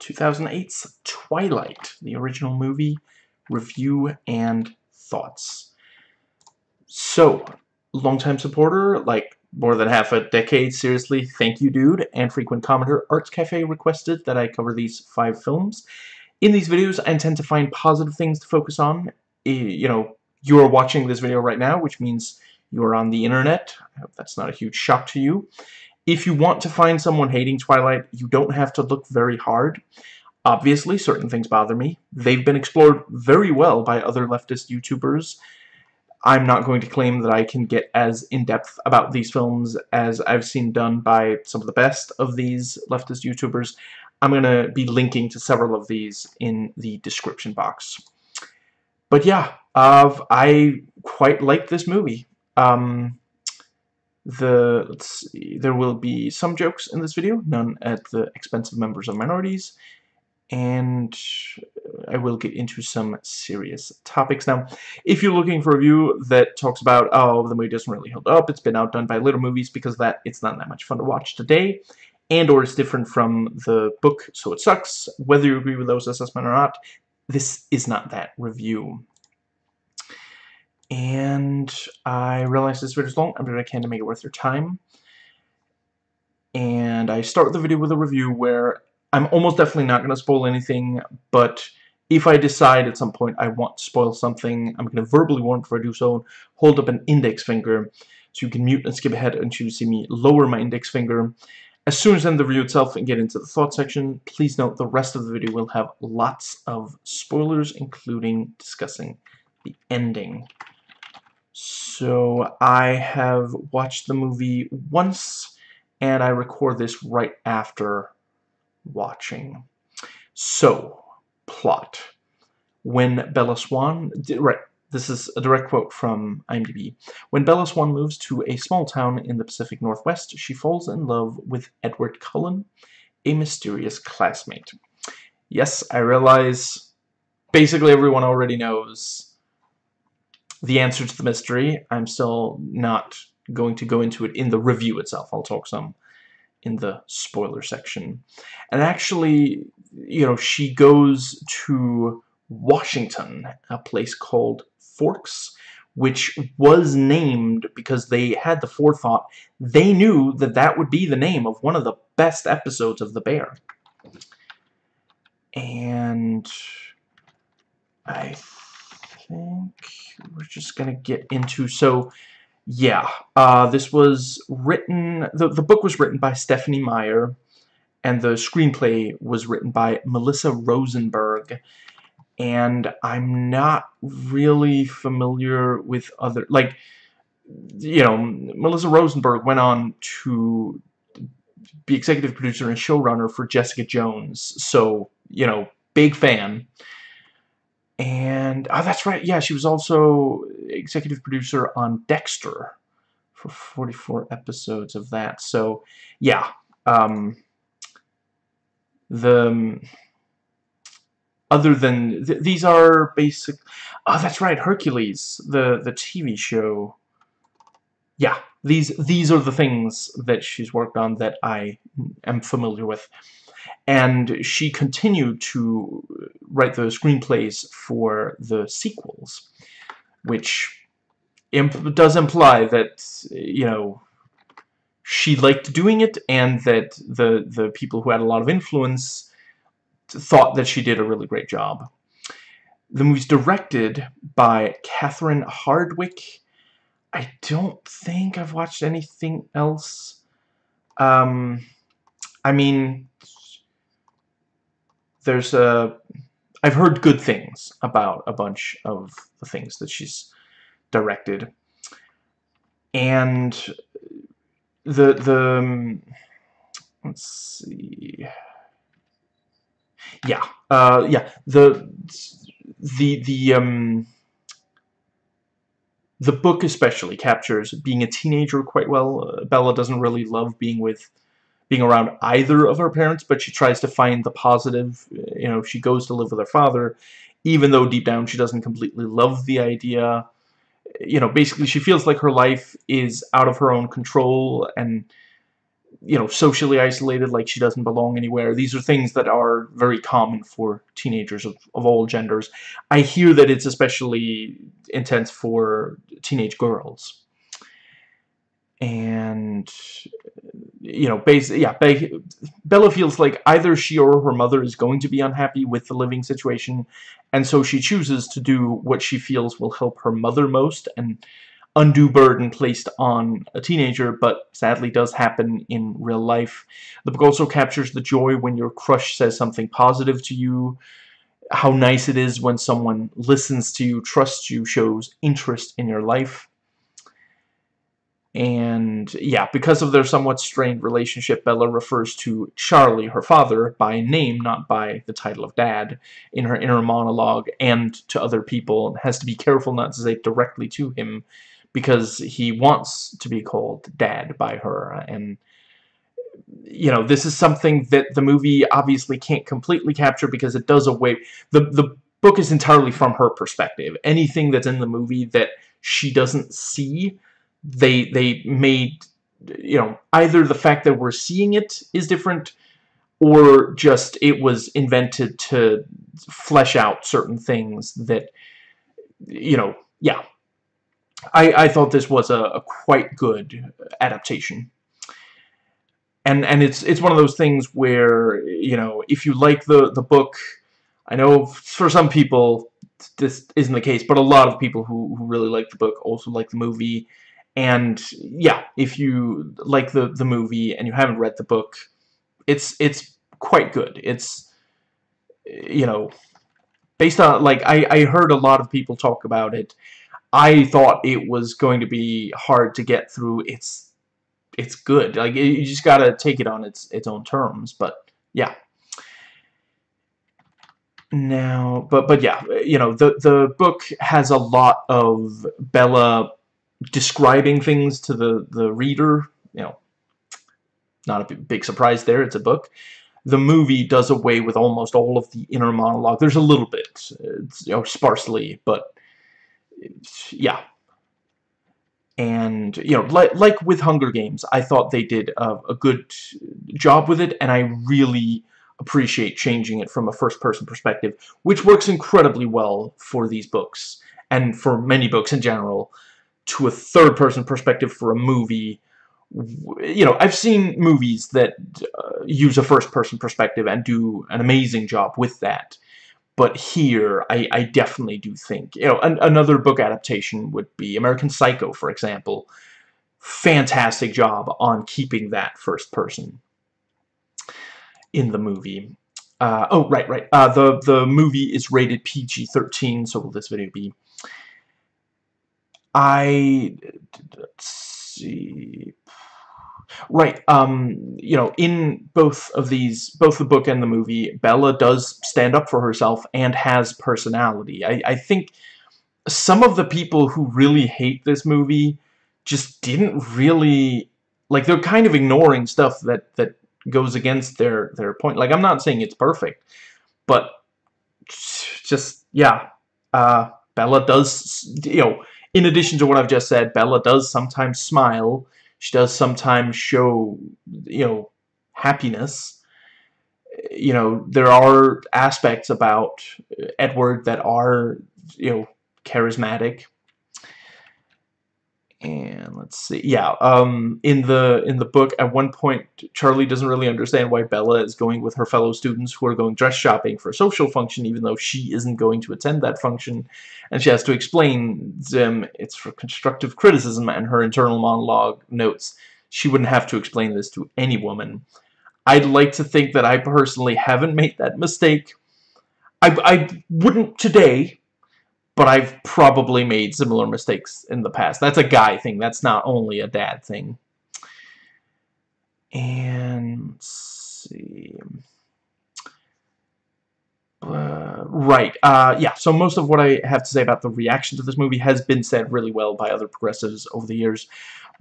2008's Twilight, the original movie, review and thoughts. So, longtime supporter, like more than half a decade, seriously, thank you, dude, and frequent commenter Arts Cafe requested that I cover these five films. In these videos, I intend to find positive things to focus on. You know, you are watching this video right now, which means you are on the internet. I hope that's not a huge shock to you. If you want to find someone hating Twilight, you don't have to look very hard. Obviously, certain things bother me. They've been explored very well by other leftist YouTubers. I'm not going to claim that I can get as in-depth about these films as I've seen done by some of the best of these leftist YouTubers. I'm going to be linking to several of these in the description box. But yeah, uh, I quite like this movie. Um, the let's see, there will be some jokes in this video, none at the expense of members of minorities, and I will get into some serious topics now. If you're looking for a review that talks about, oh, the movie doesn't really hold up, it's been outdone by later movies because that it's not that much fun to watch today, and or it's different from the book, so it sucks, whether you agree with those assessment or not, this is not that review. And I realize this video is long. I'm doing I can to make it worth your time. And I start the video with a review where I'm almost definitely not going to spoil anything, but if I decide at some point I want to spoil something, I'm going to verbally warn before I do so, hold up an index finger, so you can mute and skip ahead until you see me lower my index finger. As soon as I end the review itself and get into the thought section, please note the rest of the video will have lots of spoilers, including discussing the ending. So I have watched the movie once, and I record this right after watching. So, plot. When Bella Swan, right, this is a direct quote from IMDb. When Bella Swan moves to a small town in the Pacific Northwest, she falls in love with Edward Cullen, a mysterious classmate. Yes, I realize basically everyone already knows the answer to the mystery. I'm still not going to go into it in the review itself. I'll talk some in the spoiler section. And actually, you know, she goes to Washington, a place called Forks, which was named because they had the forethought. They knew that that would be the name of one of the best episodes of The Bear. And I think we're just going to get into... So, yeah, uh, this was written... The, the book was written by Stephenie Meyer, and the screenplay was written by Melissa Rosenberg. And I'm not really familiar with other... Like, you know, Melissa Rosenberg went on to be executive producer and showrunner for Jessica Jones. So, you know, big fan. And, oh, that's right, yeah, she was also executive producer on Dexter for 44 episodes of that. So, yeah, um, the, um, other than, th these are basic, oh, that's right, Hercules, the, the TV show. Yeah, these, these are the things that she's worked on that I am familiar with and she continued to write the screenplays for the sequels, which imp does imply that, you know, she liked doing it and that the, the people who had a lot of influence thought that she did a really great job. The movie's directed by Catherine Hardwicke. I don't think I've watched anything else. Um, I mean, there's a I've heard good things about a bunch of the things that she's directed. And the the um, let's see. Yeah uh yeah the the the um the book especially captures being a teenager quite well. Uh, Bella doesn't really love being with being around either of her parents, but she tries to find the positive. You know, she goes to live with her father, even though deep down she doesn't completely love the idea. You know, basically she feels like her life is out of her own control, and you know, socially isolated, like she doesn't belong anywhere. These are things that are very common for teenagers of, of all genders. I hear that it's especially intense for teenage girls. And, you know, basically, yeah, Bella feels like either she or her mother is going to be unhappy with the living situation, and so she chooses to do what she feels will help her mother most, and undue burden placed on a teenager, but sadly does happen in real life. The book also captures the joy when your crush says something positive to you, how nice it is when someone listens to you, trusts you, shows interest in your life. And yeah, because of their somewhat strained relationship, Bella refers to Charlie, her father, by name, not by the title of dad, in her inner monologue and to other people, and has to be careful not to say directly to him because he wants to be called dad by her. And you know this is something that the movie obviously can't completely capture because it does away the the book is entirely from her perspective. Anything that's in the movie that she doesn't see they they made you know either the fact that we're seeing it is different or just it was invented to flesh out certain things that you know yeah I, I thought this was a, a quite good adaptation. And and it's it's one of those things where, you know, if you like the, the book, I know for some people this isn't the case, but a lot of people who, who really like the book also like the movie. And yeah, if you like the, the movie and you haven't read the book, it's it's quite good. It's you know based on like I, I heard a lot of people talk about it I thought it was going to be hard to get through. It's it's good. Like you just gotta take it on its its own terms. But yeah. Now, but but yeah, you know the the book has a lot of Bella describing things to the the reader. You know, not a big surprise there. It's a book. The movie does away with almost all of the inner monologue. There's a little bit, it's, you know, sparsely, but yeah. And, you know, like, like with Hunger Games, I thought they did a, a good job with it, and I really appreciate changing it from a first-person perspective, which works incredibly well for these books, and for many books in general, to a third-person perspective for a movie. You know, I've seen movies that uh, use a first-person perspective and do an amazing job with that. But here, I, I definitely do think, you know, an, another book adaptation would be American Psycho, for example. Fantastic job on keeping that first person in the movie. Uh, oh, right, right. Uh, the, the movie is rated PG-13, so will this video be? I... Let's see... Right. Um, you know, in both of these, both the book and the movie, Bella does stand up for herself and has personality. I, I think some of the people who really hate this movie just didn't really like they're kind of ignoring stuff that that goes against their their point. Like I'm not saying it's perfect, but just yeah, uh, Bella does you know. In addition to what I've just said, Bella does sometimes smile she does sometimes show, you know, happiness. You know, there are aspects about Edward that are, you know, charismatic and let's see yeah um in the in the book at one point Charlie doesn't really understand why Bella is going with her fellow students who are going dress shopping for a social function even though she isn't going to attend that function. And she has to explain them it's for constructive criticism and her internal monologue notes. She wouldn't have to explain this to any woman. I'd like to think that I personally haven't made that mistake. I, I wouldn't today but I've probably made similar mistakes in the past. That's a guy thing. That's not only a dad thing. And let's see. Uh, right. Uh, yeah, so most of what I have to say about the reaction to this movie has been said really well by other progressives over the years.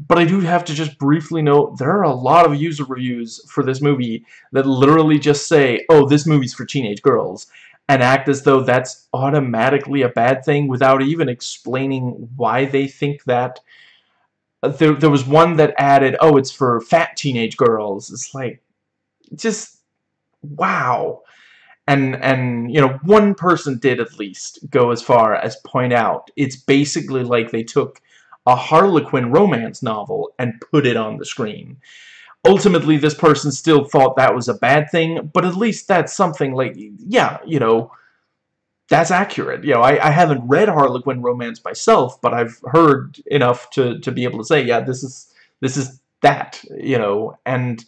But I do have to just briefly note, there are a lot of user reviews for this movie that literally just say, oh, this movie's for teenage girls and act as though that's automatically a bad thing without even explaining why they think that. there, there was one that added, oh, it's for fat teenage girls. It's like, just, wow. And, and, you know, one person did at least go as far as point out, it's basically like they took a Harlequin romance novel and put it on the screen. Ultimately, this person still thought that was a bad thing, but at least that's something like, yeah, you know, that's accurate. You know, I, I haven't read Harlequin romance myself, but I've heard enough to, to be able to say, yeah, this is this is that, you know, and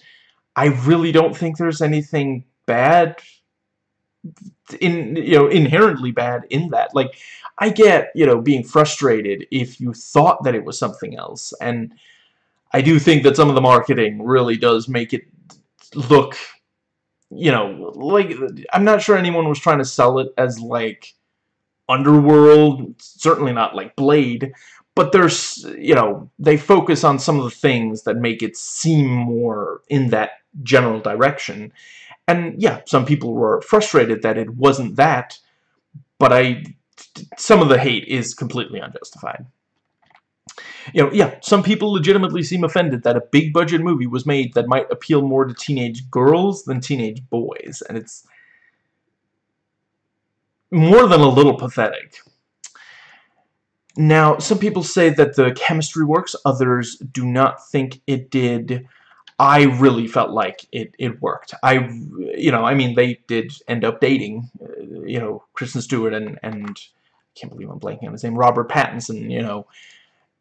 I really don't think there's anything bad in you know inherently bad in that like I get you know being frustrated if you thought that it was something else and I do think that some of the marketing really does make it look you know, like, I'm not sure anyone was trying to sell it as, like, Underworld, certainly not like Blade, but there's, you know, they focus on some of the things that make it seem more in that general direction. And, yeah, some people were frustrated that it wasn't that, but I, some of the hate is completely unjustified you know, yeah, some people legitimately seem offended that a big budget movie was made that might appeal more to teenage girls than teenage boys, and it's more than a little pathetic. Now, some people say that the chemistry works, others do not think it did. I really felt like it, it worked. I, you know, I mean, they did end up dating, uh, you know, Kristen Stewart and, and I can't believe I'm blanking on his name, Robert Pattinson, you know,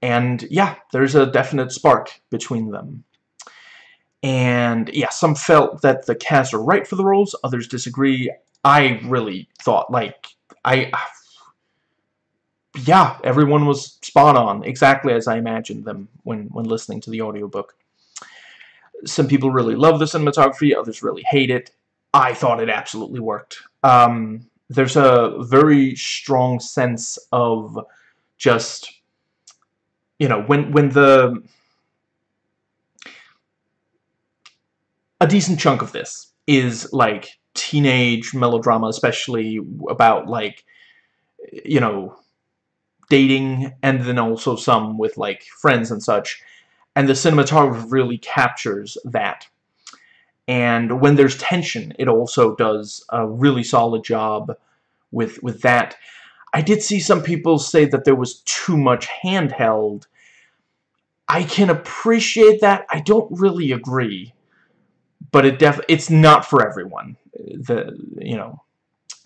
and yeah, there's a definite spark between them. And yeah, some felt that the cast are right for the roles, others disagree. I really thought, like, I... Yeah, everyone was spot on, exactly as I imagined them when, when listening to the audiobook. Some people really love the cinematography, others really hate it. I thought it absolutely worked. Um, there's a very strong sense of just you know, when when the a decent chunk of this is like teenage melodrama, especially about like you know dating, and then also some with like friends and such. And the cinematography really captures that. And when there's tension, it also does a really solid job with with that. I did see some people say that there was too much handheld. I can appreciate that. I don't really agree. But it def it's not for everyone. The you know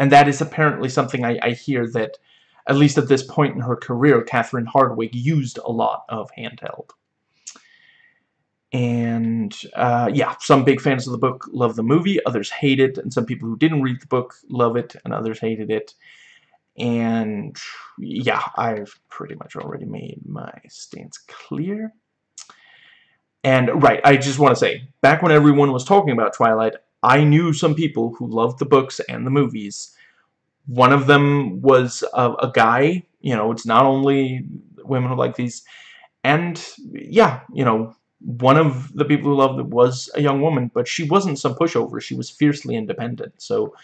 and that is apparently something I, I hear that at least at this point in her career, Catherine Hardwicke used a lot of handheld. And, uh, yeah, some big fans of the book love the movie, others hate it, and some people who didn't read the book love it, and others hated it. And yeah, I've pretty much already made my stance clear. And right, I just want to say, back when everyone was talking about Twilight, I knew some people who loved the books and the movies. One of them was a, a guy, you know, it's not only women who like these. And yeah, you know, one of the people who loved it was a young woman, but she wasn't some pushover. She was fiercely independent. So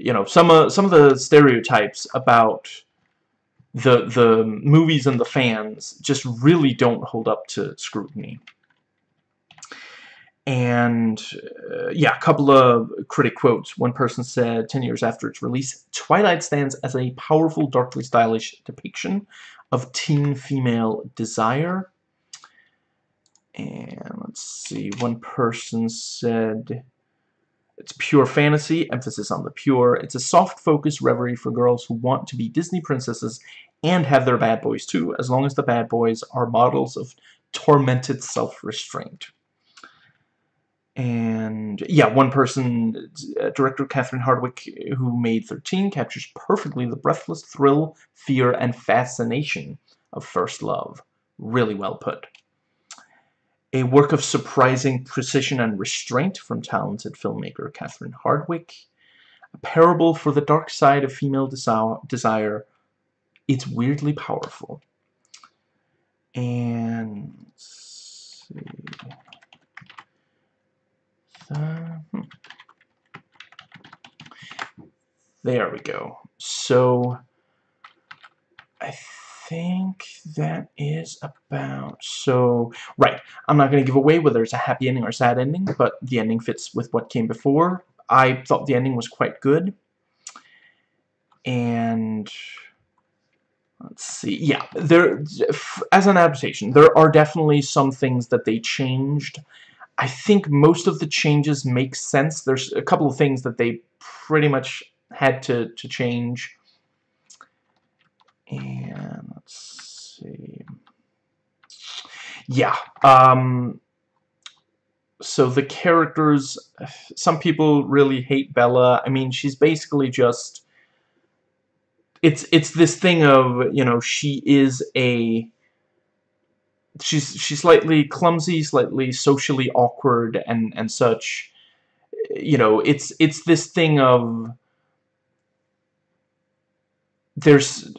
you know, some of some of the stereotypes about the the movies and the fans just really don't hold up to scrutiny. And uh, yeah, a couple of critic quotes. One person said, 10 years after its release, Twilight stands as a powerful, darkly stylish depiction of teen female desire. And let's see, one person said, it's pure fantasy, emphasis on the pure. It's a soft focus reverie for girls who want to be Disney princesses and have their bad boys too, as long as the bad boys are models of tormented self-restraint. And yeah, one person, uh, director Catherine Hardwicke, who made 13, captures perfectly the breathless thrill, fear, and fascination of first love. Really well put a work of surprising precision and restraint from talented filmmaker Catherine Hardwicke, a parable for the dark side of female desire. It's weirdly powerful. And see. hmm. There we go. So I think that is about so right I'm not going to give away whether it's a happy ending or sad ending but the ending fits with what came before. I thought the ending was quite good. And let's see yeah there as an adaptation there are definitely some things that they changed. I think most of the changes make sense. There's a couple of things that they pretty much had to, to change. And let's see. Yeah. Um, so the characters, some people really hate Bella. I mean, she's basically just... It's it's this thing of, you know, she is a... She's she's slightly clumsy, slightly socially awkward, and and such. You know, it's it's this thing of there's,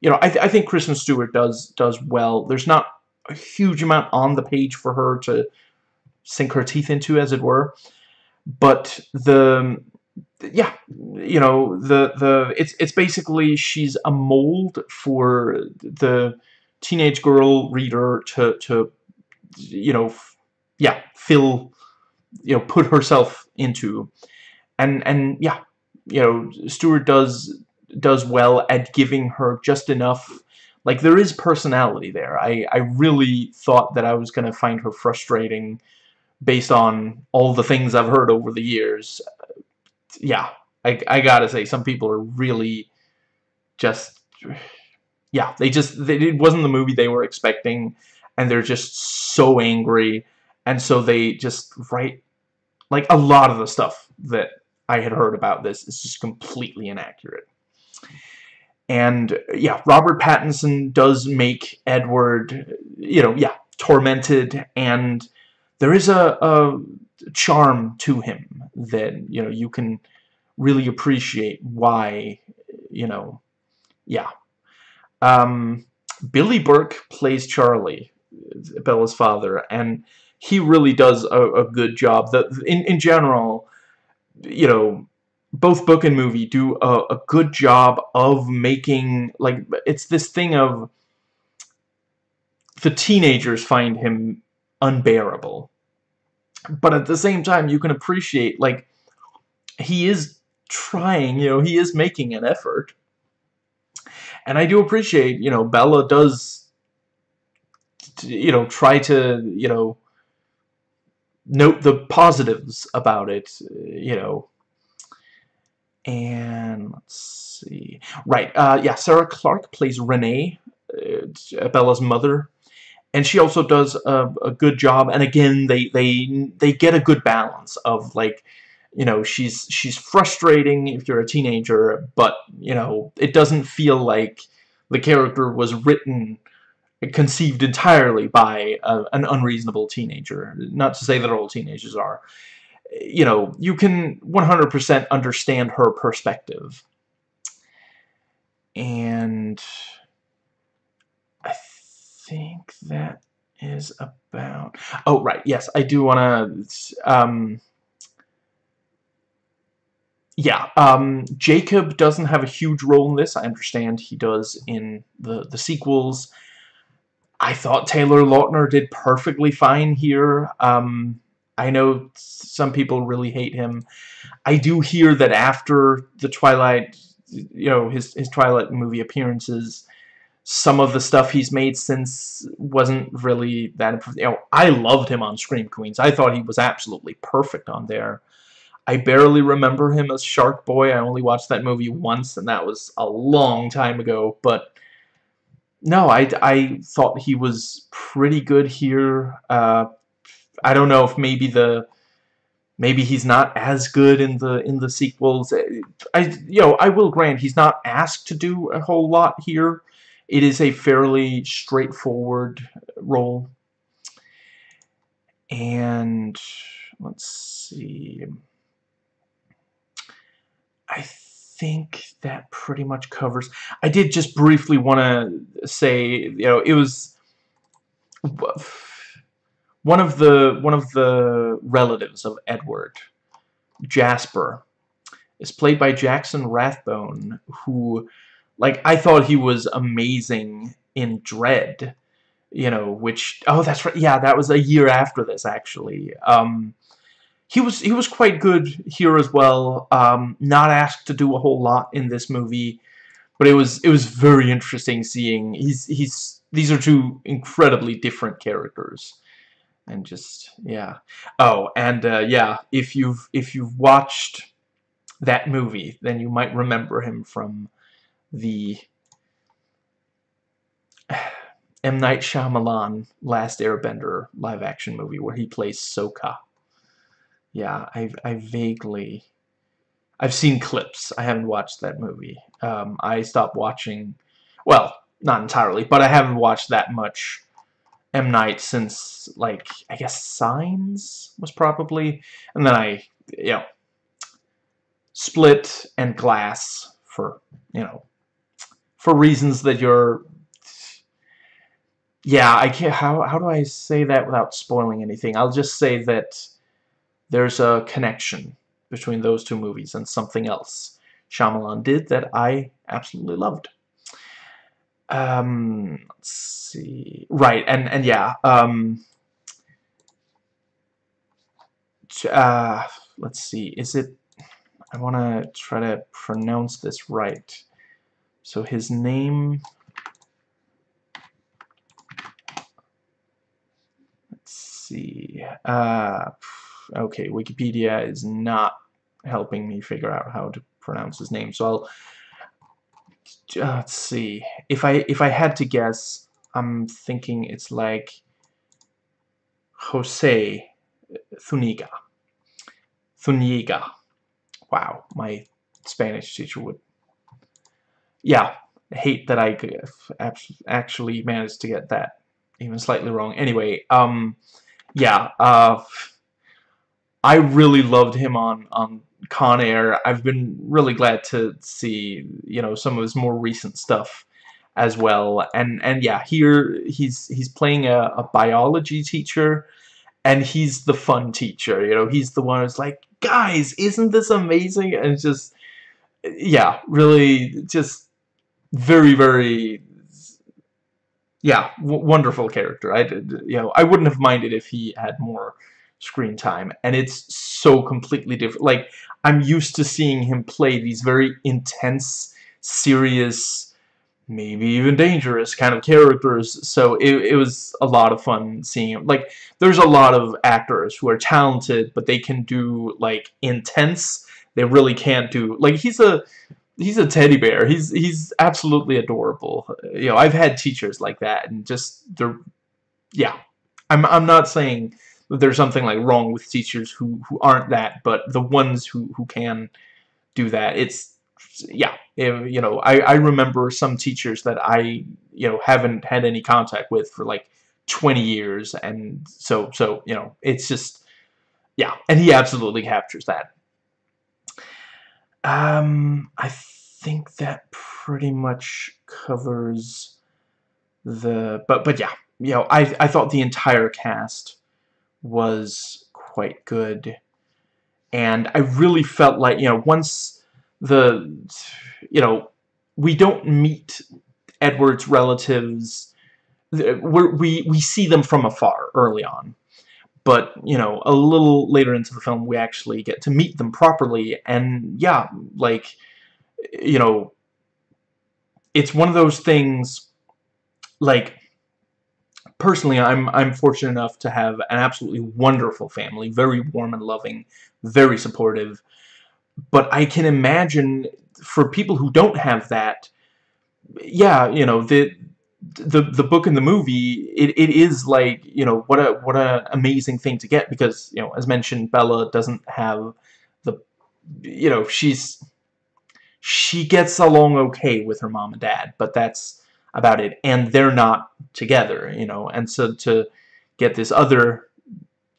you know, I, th I think Kristen Stewart does does well. There's not a huge amount on the page for her to sink her teeth into, as it were. But the, yeah, you know, the the it's it's basically she's a mold for the teenage girl reader to to, you know, yeah, fill, you know, put herself into, and and yeah, you know, Stewart does does well at giving her just enough like there is personality there. I, I really thought that I was gonna find her frustrating based on all the things I've heard over the years. Yeah I, I gotta say some people are really just yeah they just they, it wasn't the movie they were expecting and they're just so angry and so they just write like a lot of the stuff that I had heard about this is just completely inaccurate and yeah, Robert Pattinson does make Edward, you know, yeah, tormented, and there is a, a charm to him that, you know, you can really appreciate why, you know, yeah. Um, Billy Burke plays Charlie, Bella's father, and he really does a, a good job. The, in, in general, you know, both book and movie do a, a good job of making like it's this thing of the teenagers find him unbearable. But at the same time you can appreciate like he is trying you know he is making an effort. And I do appreciate you know Bella does you know try to you know note the positives about it you know and let's see. Right, uh, yeah, Sarah Clarke plays Renee, uh, Bella's mother. And she also does a, a good job. And again, they, they, they get a good balance of, like, you know, she's she's frustrating if you're a teenager, but, you know, it doesn't feel like the character was written conceived entirely by a, an unreasonable teenager. Not to say that all teenagers are you know, you can 100% understand her perspective. And I think that is about... Oh, right, yes, I do want to... Um, yeah, um, Jacob doesn't have a huge role in this. I understand he does in the, the sequels. I thought Taylor Lautner did perfectly fine here. Um, I know some people really hate him. I do hear that after the Twilight, you know, his, his Twilight movie appearances, some of the stuff he's made since wasn't really that, you know, I loved him on Scream Queens. I thought he was absolutely perfect on there. I barely remember him as Shark Boy. I only watched that movie once, and that was a long time ago, but no, I, I thought he was pretty good here. Uh, I don't know if maybe the maybe he's not as good in the in the sequels. I you know I will grant he's not asked to do a whole lot here. It is a fairly straightforward role. And let's see. I think that pretty much covers. I did just briefly want to say, you know, it was one of the one of the relatives of Edward, Jasper, is played by Jackson Rathbone, who like I thought he was amazing in Dread, you know, which oh that's right, yeah, that was a year after this actually. Um, he was he was quite good here as well. Um, not asked to do a whole lot in this movie, but it was it was very interesting seeing he's he's these are two incredibly different characters and just yeah. Oh and uh, yeah if you've if you've watched that movie then you might remember him from the M. Night Shyamalan Last Airbender live action movie where he plays Sokka yeah I, I vaguely I've seen clips. I haven't watched that movie. Um, I stopped watching well not entirely but I haven't watched that much M. Night since, like, I guess Signs was probably, and then I, you know, Split and Glass for, you know, for reasons that you're, yeah, I can't, how, how do I say that without spoiling anything? I'll just say that there's a connection between those two movies and something else Shyamalan did that I absolutely loved. Um, let's see. Right, and and yeah. Um, uh, let's see. Is it? I want to try to pronounce this right. So his name. Let's see. Uh, okay, Wikipedia is not helping me figure out how to pronounce his name. So I'll let's see. If I if I had to guess, I'm thinking it's like Jose Thuniga. Thuniga. Wow, my Spanish teacher would. Yeah, hate that I actually managed to get that even slightly wrong. Anyway, um, yeah, uh, I really loved him on on Con Air. I've been really glad to see, you know, some of his more recent stuff as well. And and yeah, here he's he's playing a, a biology teacher and he's the fun teacher, you know, he's the one who's like, guys, isn't this amazing? And just yeah, really just very, very yeah, wonderful character. I did, you know, I wouldn't have minded if he had more screen time and it's so completely different like I'm used to seeing him play these very intense serious maybe even dangerous kind of characters. So it, it was a lot of fun seeing him. Like there's a lot of actors who are talented but they can do like intense. They really can't do like he's a he's a teddy bear. He's he's absolutely adorable. You know I've had teachers like that and just they're yeah. I'm, I'm not saying there's something like wrong with teachers who who aren't that, but the ones who who can do that, it's yeah, you know, I I remember some teachers that I you know haven't had any contact with for like 20 years, and so so you know, it's just yeah, and he absolutely captures that. Um, I think that pretty much covers the but but yeah, you know, I I thought the entire cast was quite good. And I really felt like, you know, once the, you know, we don't meet Edward's relatives, we're, we, we see them from afar early on. But, you know, a little later into the film, we actually get to meet them properly. And, yeah, like, you know, it's one of those things, like, personally, I'm I'm fortunate enough to have an absolutely wonderful family, very warm and loving, very supportive. But I can imagine for people who don't have that, yeah, you know, the the the book and the movie, it, it is like, you know, what a what a amazing thing to get because, you know, as mentioned, Bella doesn't have the you know, she's she gets along okay with her mom and dad, but that's about it and they're not together you know and so to get this other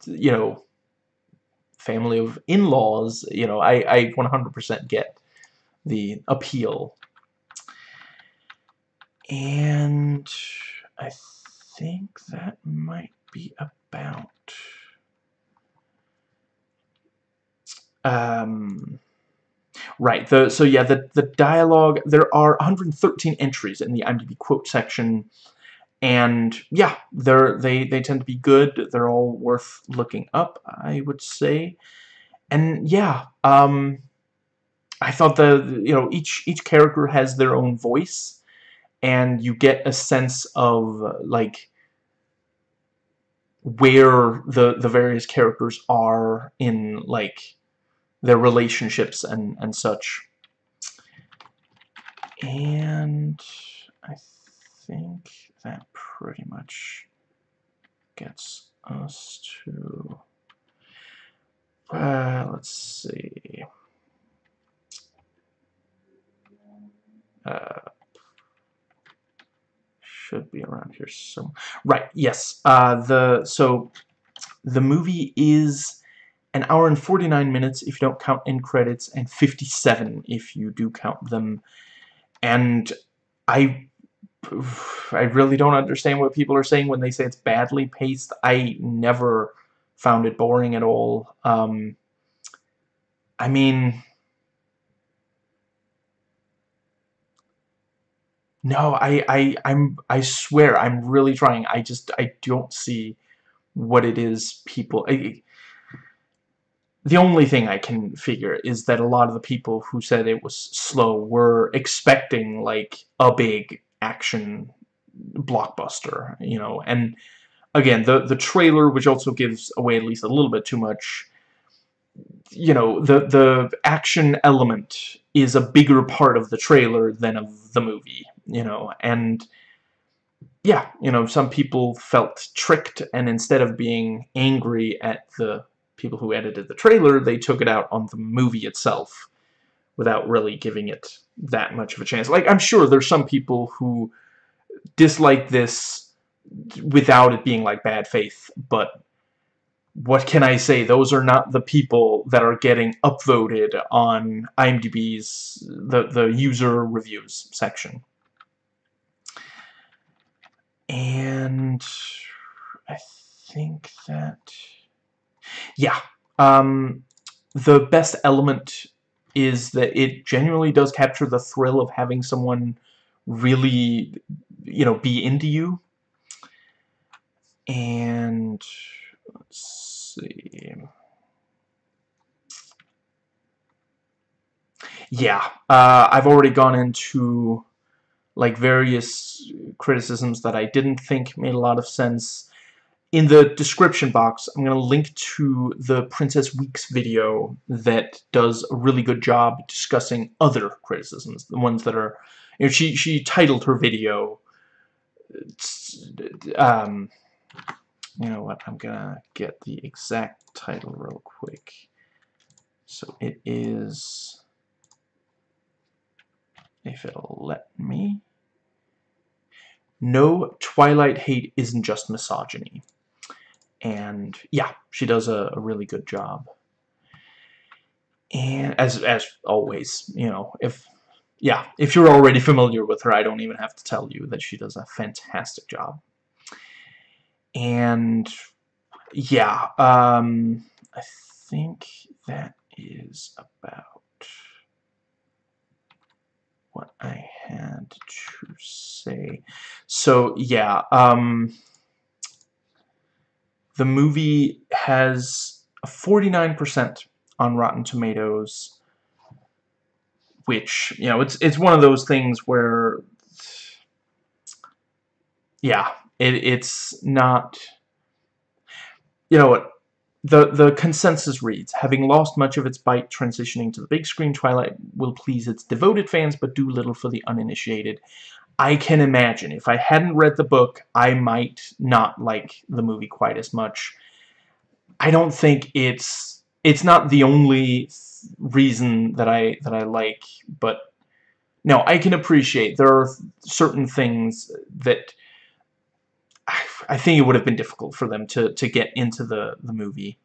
you know family of in-laws you know I, I 100% get the appeal. And I think that might be about um Right. The so yeah, the the dialogue. There are 113 entries in the IMDb quote section, and yeah, they're they they tend to be good. They're all worth looking up, I would say. And yeah, um, I thought the you know each each character has their own voice, and you get a sense of like where the the various characters are in like their relationships and and such. And I think that pretty much gets us to uh, let's see. Uh, should be around here so right yes uh, the so the movie is an hour and 49 minutes if you don't count end credits and 57 if you do count them. And I I really don't understand what people are saying when they say it's badly paced. I never found it boring at all. Um, I mean No, I, I, I'm, I swear, I'm really trying. I just, I don't see what it is people... I, the only thing I can figure is that a lot of the people who said it was slow were expecting, like, a big action blockbuster, you know, and again, the, the trailer, which also gives away at least a little bit too much, you know, the, the action element is a bigger part of the trailer than of the movie, you know, and yeah, you know, some people felt tricked, and instead of being angry at the people who edited the trailer, they took it out on the movie itself without really giving it that much of a chance. Like, I'm sure there's some people who dislike this without it being, like, bad faith, but what can I say? Those are not the people that are getting upvoted on IMDb's the the user reviews section. And I think that yeah, um, the best element is that it genuinely does capture the thrill of having someone really, you know, be into you. And let's see. Yeah, uh, I've already gone into like various criticisms that I didn't think made a lot of sense. In the description box, I'm going to link to the Princess Weekes video that does a really good job discussing other criticisms, the ones that are, you know, she, she titled her video, um, you know what, I'm gonna get the exact title real quick. So it is, if it'll let me, No, Twilight Hate Isn't Just Misogyny. And yeah, she does a, a really good job. And as, as always, you know, if yeah, if you're already familiar with her, I don't even have to tell you that she does a fantastic job and yeah, um, I think that is about what I had to say. So yeah, um, the movie has a 49% on Rotten Tomatoes, which, you know, it's, it's one of those things where, yeah, it, it's not... You know what? The, the consensus reads, having lost much of its bite transitioning to the big screen, Twilight will please its devoted fans but do little for the uninitiated. I can imagine. If I hadn't read the book, I might not like the movie quite as much. I don't think it's it's not the only reason that I that I like, but no, I can appreciate there are certain things that I think it would have been difficult for them to, to get into the, the movie.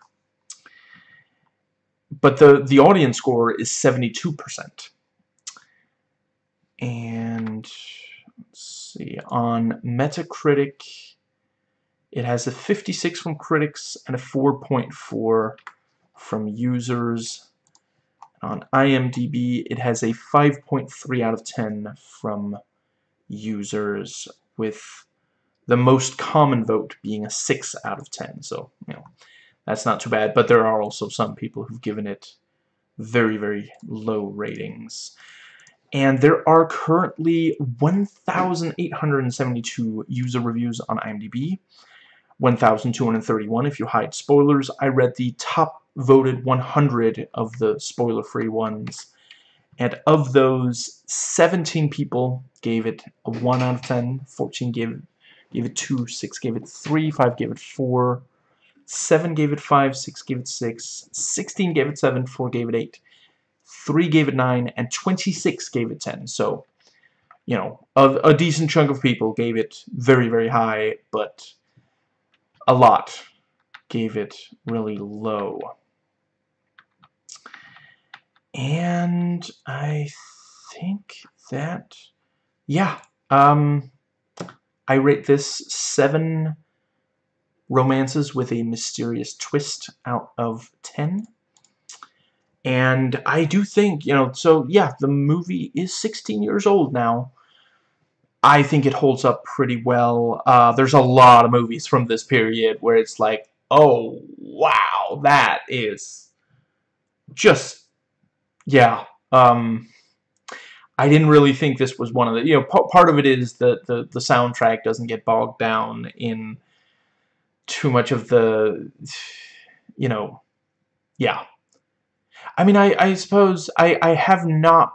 But the, the audience score is 72%. And let's see, on Metacritic, it has a 56 from critics and a 4.4 from users. on IMDb, it has a 5.3 out of 10 from users, with the most common vote being a 6 out of 10. So, you know, that's not too bad, but there are also some people who've given it very, very low ratings. And there are currently 1,872 user reviews on IMDb. 1,231 if you hide spoilers. I read the top voted 100 of the spoiler-free ones. And of those, 17 people gave it a 1 out of 10, 14 gave gave it 2, 6 gave it 3, 5 gave it 4, 7 gave it 5, 6 gave it 6, 16 gave it 7, 4 gave it 8, 3 gave it 9, and 26 gave it 10. So, you know, a, a decent chunk of people gave it very, very high, but a lot gave it really low. And I think that, yeah, um, I rate this seven romances with a mysterious twist out of 10. And I do think, you know, so yeah, the movie is 16 years old now. I think it holds up pretty well. Uh, there's a lot of movies from this period where it's like, oh, wow, that is just, yeah. Um, I didn't really think this was one of the, you know, part of it is that the, the soundtrack doesn't get bogged down in too much of the, you know, yeah. I mean, I, I suppose I, I have not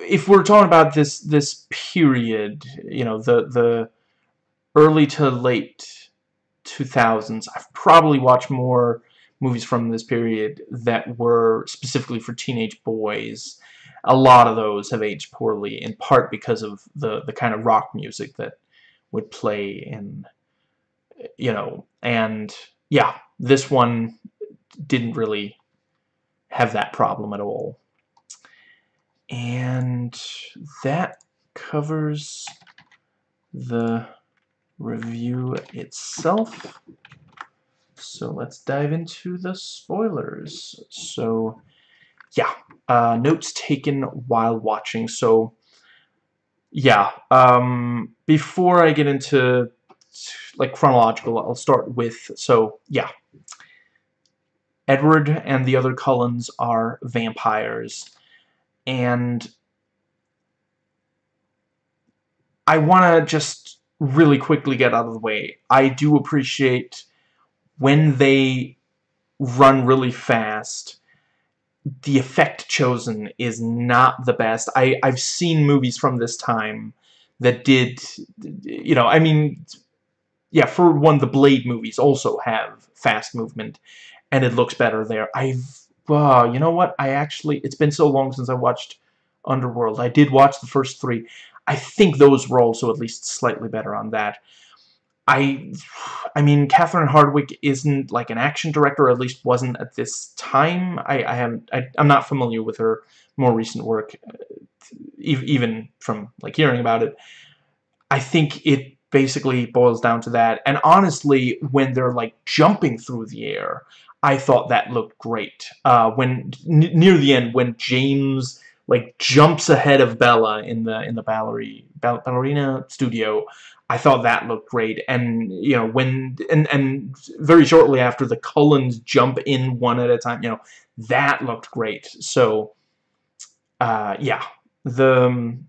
if we're talking about this this period, you know, the the early to late 2000s, I've probably watched more movies from this period that were specifically for teenage boys. A lot of those have aged poorly, in part because of the the kind of rock music that would play in, you know, and yeah, this one didn't really have that problem at all. And that covers the review itself. So let's dive into the spoilers. So, yeah, uh, notes taken while watching. So, yeah, um, before I get into like chronological, I'll start with, so, yeah. Edward and the other Cullens are vampires and I want to just really quickly get out of the way. I do appreciate when they run really fast, the effect chosen is not the best. I, I've seen movies from this time that did, you know, I mean, yeah, for one, the Blade movies also have fast movement, and it looks better there. I've Wow, you know what? I actually, it's been so long since I watched Underworld. I did watch the first three. I think those were also at least slightly better on that. I, I mean, Catherine Hardwicke isn't like an action director, or at least wasn't at this time. I, I haven't, I, I'm not familiar with her more recent work, uh, even from like hearing about it. I think it basically boils down to that. And honestly, when they're like jumping through the air, I thought that looked great. Uh, when near the end, when James like jumps ahead of Bella in the in the ballerina ballerina studio, I thought that looked great. And you know when and and very shortly after the Cullens jump in one at a time, you know that looked great. So uh, yeah, the um,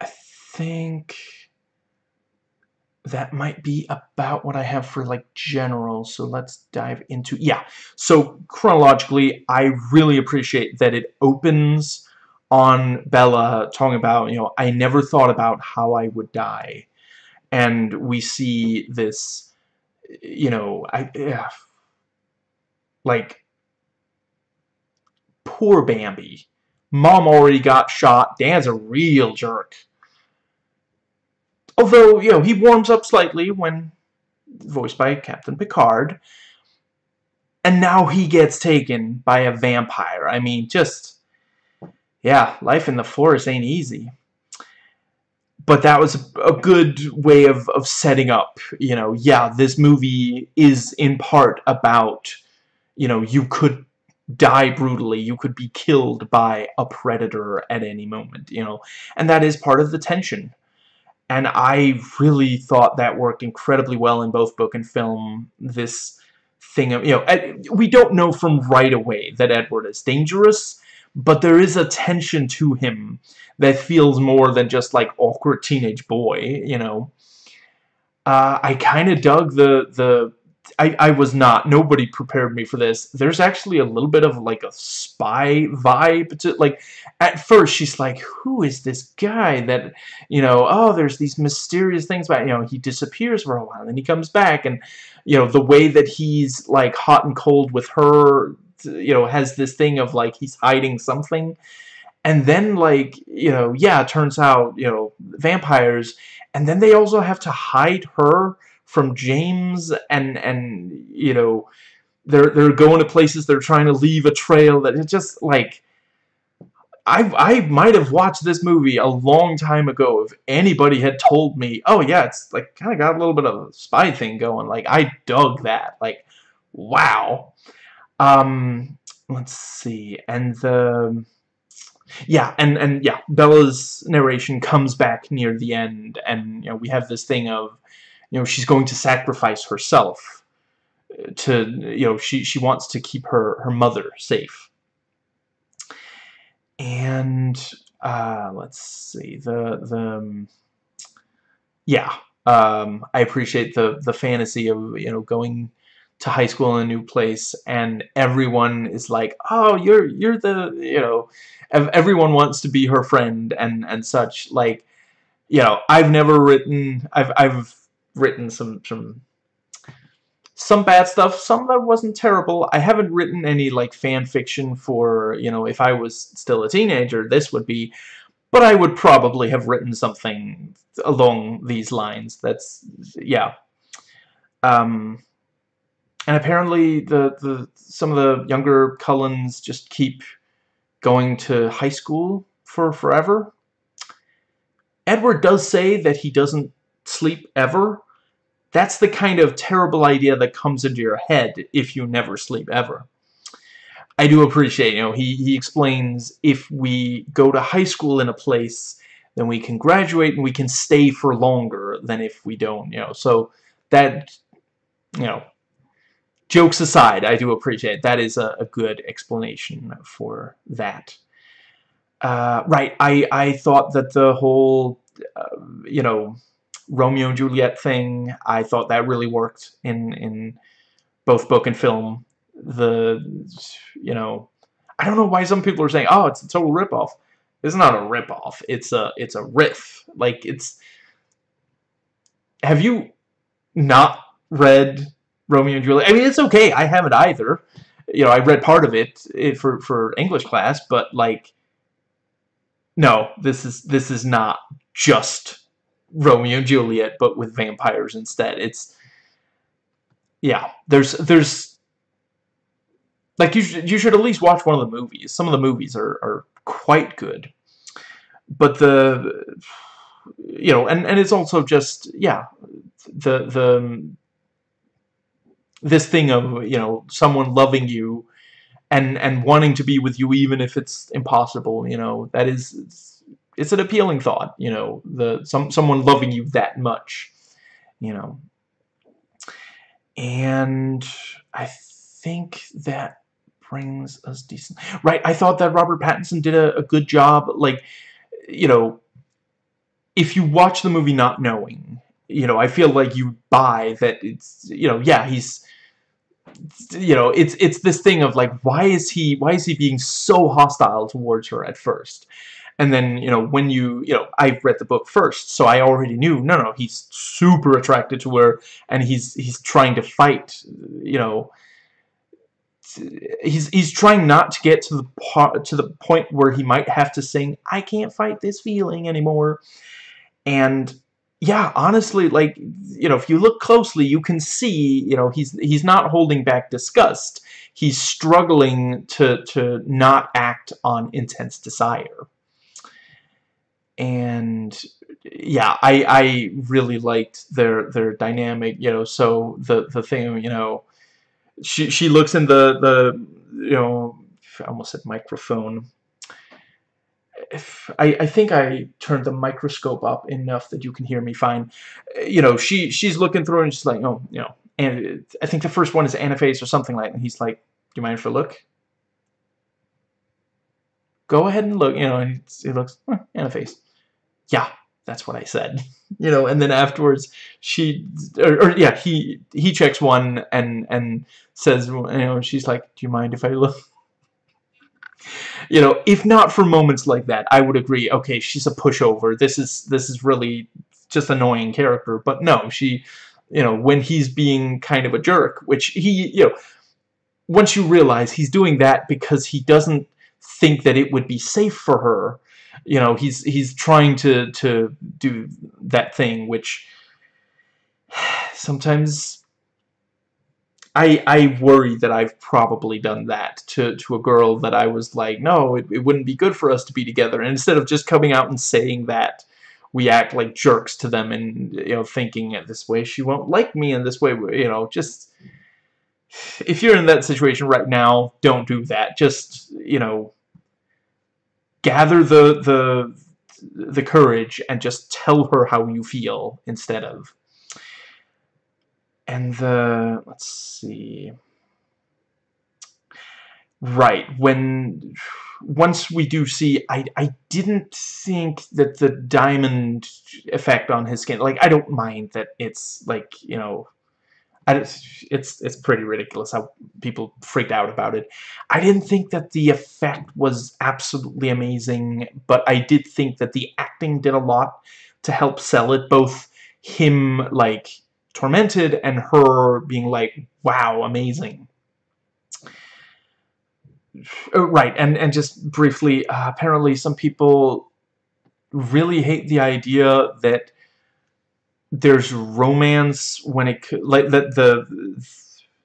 I think that might be about what I have for like general so let's dive into yeah. So chronologically I really appreciate that it opens on Bella talking about you know I never thought about how I would die. And we see this you know I yeah, like poor Bambi. Mom already got shot. Dad's a real jerk Although, you know, he warms up slightly when voiced by Captain Picard. And now he gets taken by a vampire. I mean, just, yeah, life in the forest ain't easy. But that was a good way of, of setting up, you know, yeah, this movie is in part about, you know, you could die brutally. You could be killed by a predator at any moment, you know. And that is part of the tension. And I really thought that worked incredibly well in both book and film. This thing of, you know, we don't know from right away that Edward is dangerous, but there is a tension to him that feels more than just like awkward teenage boy, you know. Uh, I kind of dug the the I, I was not. Nobody prepared me for this. There's actually a little bit of like a spy vibe to like at first she's like, who is this guy that you know, oh there's these mysterious things about you know, he disappears for a while and then he comes back and you know, the way that he's like hot and cold with her you know, has this thing of like he's hiding something. And then like, you know, yeah, turns out, you know, vampires and then they also have to hide her from James and and you know they're they're going to places they're trying to leave a trail that it's just like I I might have watched this movie a long time ago if anybody had told me oh yeah it's like kind of got a little bit of a spy thing going like I dug that like wow. Um let's see and the yeah, and and yeah, Bella's narration comes back near the end, and you know we have this thing of you know, she's going to sacrifice herself to, you know, she, she wants to keep her, her mother safe. And, uh, let's see, the, the, um, yeah, um, I appreciate the, the fantasy of, you know, going to high school in a new place and everyone is like, oh, you're, you're the, you know, everyone wants to be her friend and, and such, like, you know, I've never written, I've, I've written some some some bad stuff, some that wasn't terrible. I haven't written any like fan fiction for, you know, if I was still a teenager, this would be but I would probably have written something along these lines. That's yeah. Um and apparently the the some of the younger Cullens just keep going to high school for forever. Edward does say that he doesn't sleep ever, that's the kind of terrible idea that comes into your head if you never sleep ever. I do appreciate, you know, he, he explains if we go to high school in a place, then we can graduate and we can stay for longer than if we don't, you know. So that, you know, jokes aside, I do appreciate that is a, a good explanation for that. Uh, right, I, I thought that the whole, uh, you know, Romeo and Juliet thing, I thought that really worked in in both book and film. The you know, I don't know why some people are saying, "Oh, it's a total ripoff." It's not a ripoff. It's a it's a riff. Like it's. Have you not read Romeo and Juliet? I mean, it's okay. I haven't either. You know, I read part of it eh, for for English class, but like, no, this is this is not just Romeo and Juliet, but with vampires instead. It's yeah, there's there's like you should you should at least watch one of the movies. Some of the movies are are quite good, but the you know, and and it's also just yeah, the the this thing of you know someone loving you and and wanting to be with you even if it's impossible. You know that is it's an appealing thought, you know, the some someone loving you that much, you know. And I think that brings us decent. Right, I thought that Robert Pattinson did a, a good job, like, you know, if you watch the movie not knowing, you know, I feel like you buy that it's, you know, yeah, he's you know it's it's this thing of like why is he why is he being so hostile towards her at first and then, you know, when you, you know, I read the book first, so I already knew, no, no, he's super attracted to her, and he's he's trying to fight, you know, he's he's trying not to get to the part to the point where he might have to sing I can't fight this feeling anymore. And yeah honestly like you know if you look closely you can see you know he's he's not holding back disgust. He's struggling to to not act on intense desire and yeah, I I really liked their their dynamic. You know, so the the thing you know, she she looks in the the you know I almost said microphone. If I, I think I turned the microscope up enough that you can hear me fine. You know, she she's looking through and she's like, oh, you know, and I think the first one is Anaphase or something like that. And he's like, do you mind if I look? Go ahead and look, you know, and he looks, huh, Anaphase. Yeah, that's what I said. You know, and then afterwards she, or, or, yeah, he he checks one and and says, you know, she's like, do you mind if I look? You know, if not for moments like that, I would agree. Okay, she's a pushover. This is this is really just annoying character. But no, she, you know, when he's being kind of a jerk, which he, you know, once you realize he's doing that because he doesn't think that it would be safe for her you know, he's he's trying to to do that thing which sometimes I I worry that I've probably done that to to a girl that I was like, no, it, it wouldn't be good for us to be together. And instead of just coming out and saying that, we act like jerks to them and you know thinking this way she won't like me in this way you know just if you're in that situation right now don't do that just you know gather the the the courage and just tell her how you feel instead of. And the let's see. Right when once we do see I I didn't think that the diamond effect on his skin like I don't mind that it's like you know it's it's pretty ridiculous how people freaked out about it. I didn't think that the effect was absolutely amazing, but I did think that the acting did a lot to help sell it. Both him like tormented and her being like, "Wow, amazing." Oh, right, and and just briefly, uh, apparently some people really hate the idea that there's romance when it like that the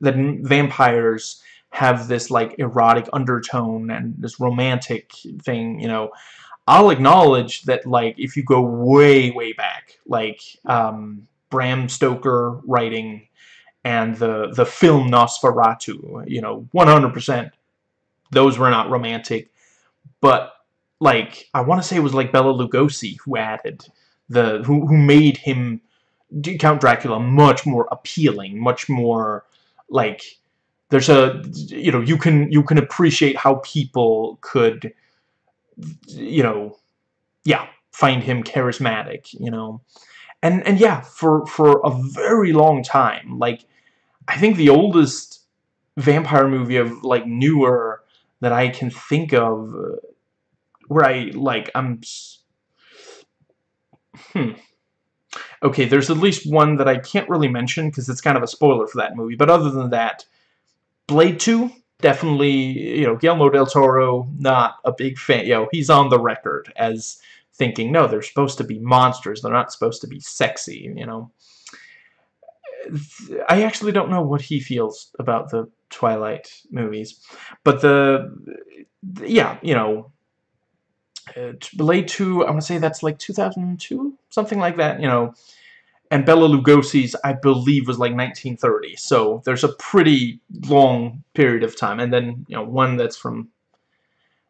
that vampires have this like erotic undertone and this romantic thing you know. I'll acknowledge that like if you go way way back like um, Bram Stoker writing and the the film Nosferatu you know 100% those were not romantic. But like I want to say it was like Bela Lugosi who added the who, who made him Count Dracula much more appealing, much more like there's a you know you can you can appreciate how people could you know yeah find him charismatic you know? And and yeah for for a very long time like I think the oldest vampire movie of like newer that I can think of uh, where I like I'm hmm Okay, there's at least one that I can't really mention because it's kind of a spoiler for that movie. But other than that, Blade 2, definitely, you know, Guillermo del Toro, not a big fan. You know, he's on the record as thinking, no, they're supposed to be monsters. They're not supposed to be sexy, you know. I actually don't know what he feels about the Twilight movies. But the, yeah, you know, uh, Blade 2, I want to say that's like 2002, something like that, you know. And Bela Lugosi's, I believe, was like 1930. So there's a pretty long period of time. And then, you know, one that's from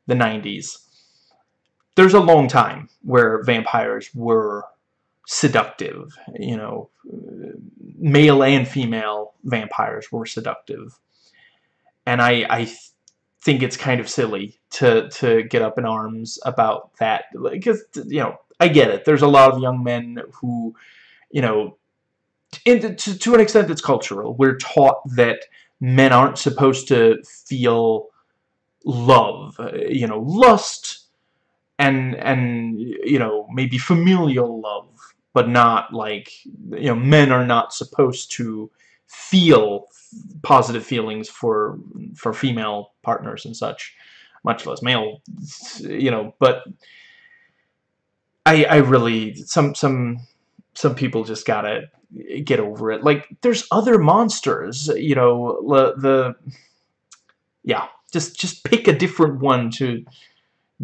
the 90s. There's a long time where vampires were seductive, you know, male and female vampires were seductive. And I, I think it's kind of silly to to get up in arms about that because you know I get it. There's a lot of young men who, you know, in, to, to an extent it's cultural. We're taught that men aren't supposed to feel love, uh, you know, lust and and you know maybe familial love, but not like you know men are not supposed to feel positive feelings for for female partners and such, much less male, you know. But I I really some some some people just gotta get over it. Like there's other monsters, you know. The, the yeah, just just pick a different one to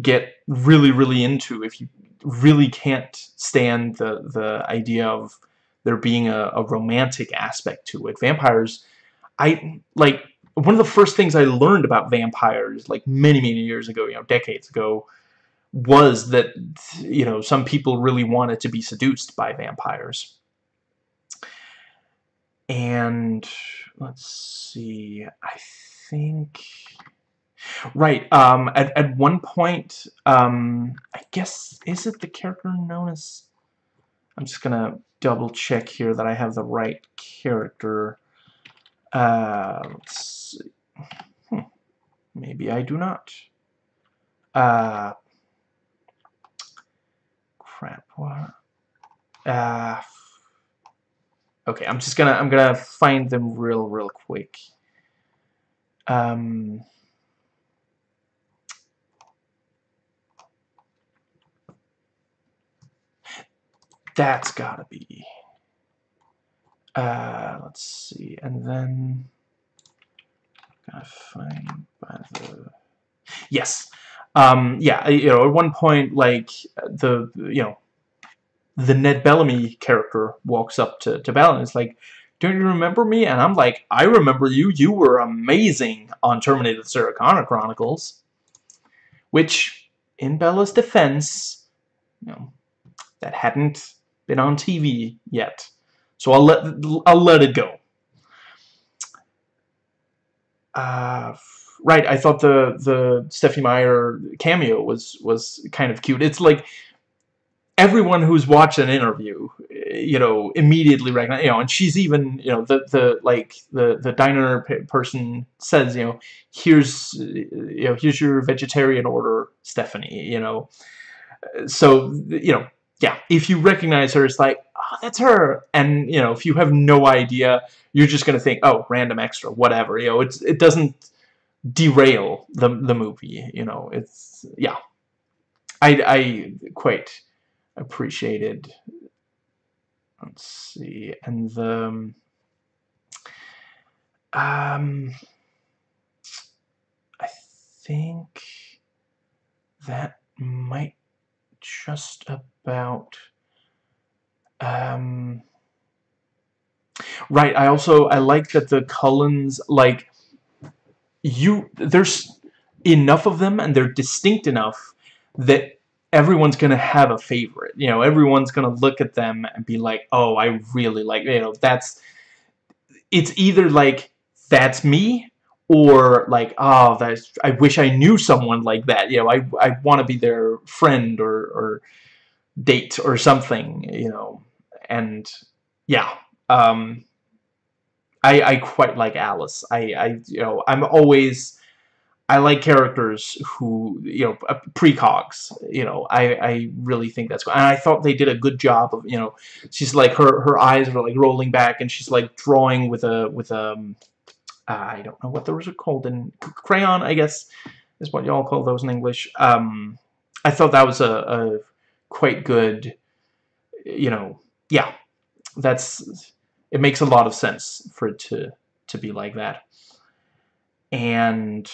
get really really into if you really can't stand the the idea of there being a, a romantic aspect to it. Vampires I like one of the first things I learned about vampires, like many, many years ago, you know, decades ago, was that, you know, some people really wanted to be seduced by vampires. And, let's see, I think... Right, um, at, at one point, um, I guess, is it the character known as... I'm just gonna double check here that I have the right character. Uh, let's see. Hmm. Maybe I do not. Uh, crap. What? Uh, okay, I'm just gonna I'm gonna find them real real quick. Um. That's gotta be. Uh, let's see, and then gotta find by the yes, um, yeah, you know, at one point, like the you know, the Ned Bellamy character walks up to to Bella and is like, "Don't you remember me?" And I'm like, "I remember you. You were amazing on Terminator: Sarah Connor Chronicles," which, in Bella's defense, you know, that hadn't been on TV yet. So I'll let I'll let it go. Uh, right, I thought the the Stephenie Meyer cameo was was kind of cute. It's like everyone who's watched an interview, you know, immediately recognize, you know, and she's even, you know, the the like the the diner person says, you know, here's you know, here's your vegetarian order, Stephanie, you know. So, you know, yeah, if you recognize her, it's like, oh, that's her. And, you know, if you have no idea, you're just going to think, oh, random extra, whatever. You know, it's it doesn't derail the, the movie, you know. It's, yeah. I, I quite appreciated, let's see, and the, um, I think that might just about um right i also i like that the cullens like you there's enough of them and they're distinct enough that everyone's gonna have a favorite. You know everyone's gonna look at them and be like oh i really like you know that's it's either like that's me or like oh that's I wish I knew someone like that you know I I want to be their friend or or date or something you know and yeah um I I quite like Alice. I I you know I'm always I like characters who you know uh, precogs you know I I really think that's and I thought they did a good job of you know she's like her her eyes are like rolling back and she's like drawing with a with a um, I don't know what those are called in crayon, I guess, is what y'all call those in English. Um, I thought that was a, a quite good, you know, yeah, that's, it makes a lot of sense for it to, to be like that. And,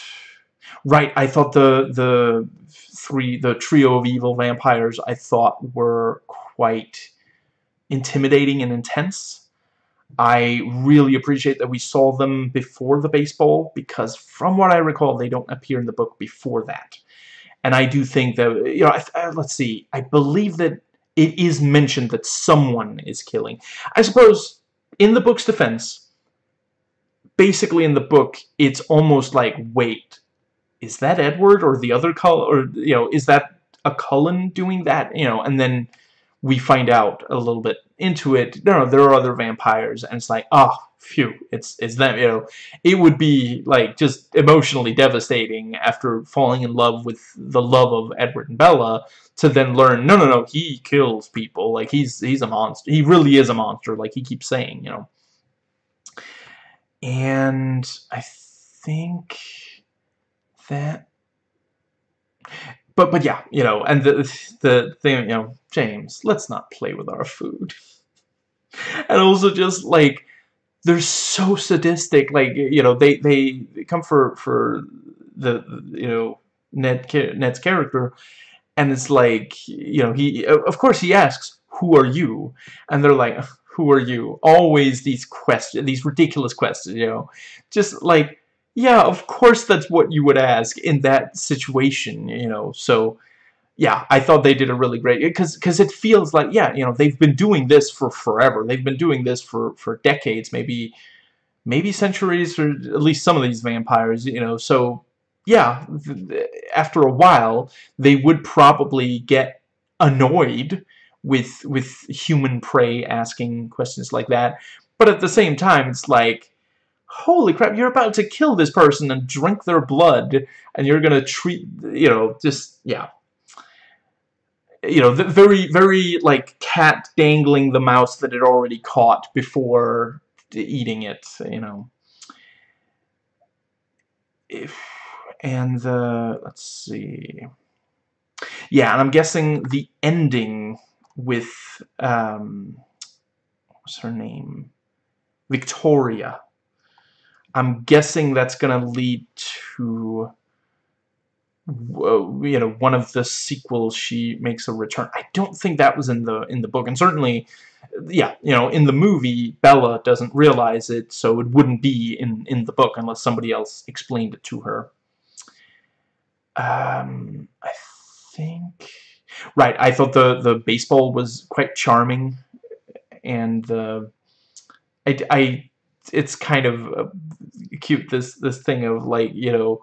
right, I thought the, the three, the trio of evil vampires I thought were quite intimidating and intense. I really appreciate that we saw them before the baseball because from what I recall they don't appear in the book before that. And I do think that, you know, I, uh, let's see, I believe that it is mentioned that someone is killing. I suppose in the book's defense, basically in the book, it's almost like, wait, is that Edward or the other Cullen, or, you know, is that a Cullen doing that? You know, and then we find out a little bit into it, no, no, there are other vampires, and it's like, oh, phew, it's it's them. You know, it would be like just emotionally devastating after falling in love with the love of Edward and Bella to then learn, no, no, no, he kills people. Like he's he's a monster. He really is a monster. Like he keeps saying, you know. And I think that but but yeah, you know, and the the thing, you know, James, let's not play with our food. And also just like they're so sadistic, like you know, they they come for for the you know Ned Ned's character, and it's like you know he of course he asks who are you, and they're like who are you? Always these questions, these ridiculous questions, you know, just like yeah, of course that's what you would ask in that situation, you know, so yeah, I thought they did a really great eh, because because it feels like yeah, you know, they've been doing this for forever. They've been doing this for for decades, maybe maybe centuries for at least some of these vampires, you know. So yeah, after a while, they would probably get annoyed with with human prey asking questions like that. But at the same time, it's like holy crap, you're about to kill this person and drink their blood, and you're gonna treat, you know, just, yeah you know, the very, very, like, cat dangling the mouse that it already caught before eating it, you know. If, and, uh, let's see. Yeah, and I'm guessing the ending with, um, what's her name? Victoria. I'm guessing that's going to lead to you know one of the sequels she makes a return. I don't think that was in the in the book. And certainly yeah you know in the movie Bella doesn't realize it so it wouldn't be in in the book unless somebody else explained it to her. Um I think right I thought the the baseball was quite charming and the I, I it's kind of uh, cute this this thing of like you know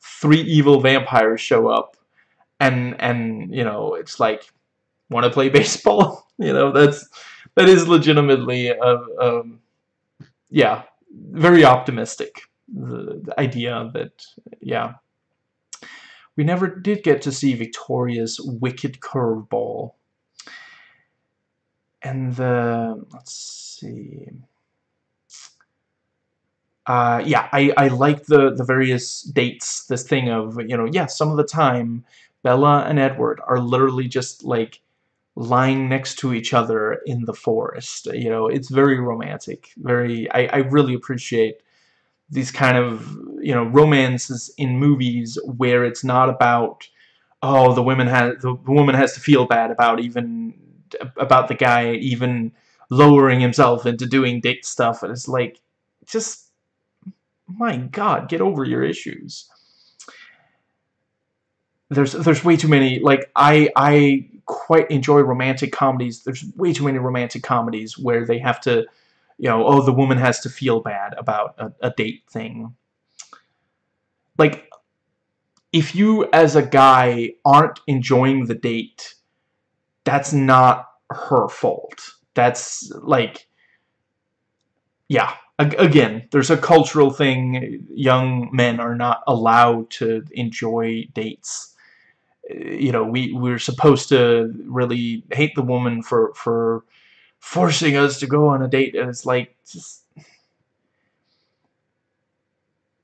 three evil vampires show up and and you know it's like want to play baseball? You know that's that is legitimately a, um, yeah very optimistic the, the idea that yeah. We never did get to see Victoria's wicked curveball. And the let's see uh, yeah, I, I like the, the various dates, this thing of, you know, yeah, some of the time, Bella and Edward are literally just, like, lying next to each other in the forest. You know, it's very romantic. Very, I, I really appreciate these kind of, you know, romances in movies where it's not about, oh, the women has, the woman has to feel bad about even, about the guy even lowering himself into doing date stuff. And it's like, just my god, get over your issues. There's there's way too many like I I quite enjoy romantic comedies. There's way too many romantic comedies where they have to you know, oh the woman has to feel bad about a, a date thing. Like if you as a guy aren't enjoying the date, that's not her fault. That's like yeah, again, there's a cultural thing. Young men are not allowed to enjoy dates. Uh, you know, we we're supposed to really hate the woman for for forcing us to go on a date, and it's like just.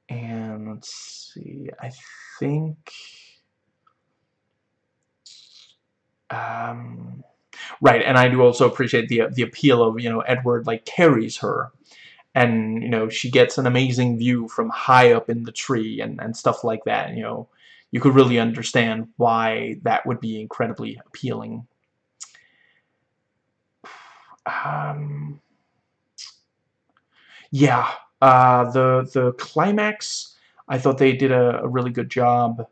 And let's see, I think. Um, right, and I do also appreciate the the appeal of you know Edward like carries her and you know she gets an amazing view from high up in the tree and, and stuff like that you know. You could really understand why that would be incredibly appealing. Um, yeah uh, the the climax I thought they did a, a really good job.